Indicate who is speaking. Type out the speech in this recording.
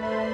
Speaker 1: Bye.